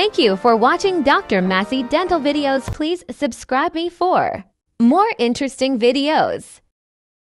Thank you for watching Dr. Massey Dental videos. Please subscribe me for more interesting videos.